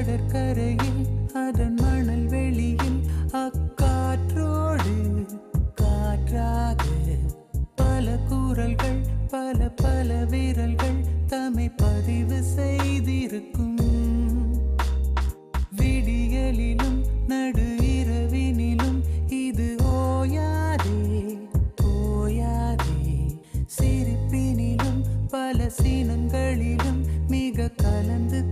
கடற்கரையில் அதன் மணல் வெளியில் அக்காற்றோடு காற்றாக பல கூறல்கள் பல பல வீரல்கள் தம்மை பதிவு செய்திருக்கும். விடியலிலும் நடு இரவினிலும் இது ஓயாதே ஓயாதே. சிரிப்பினிலும் பல சீனங்களிலும் மிக கலந்து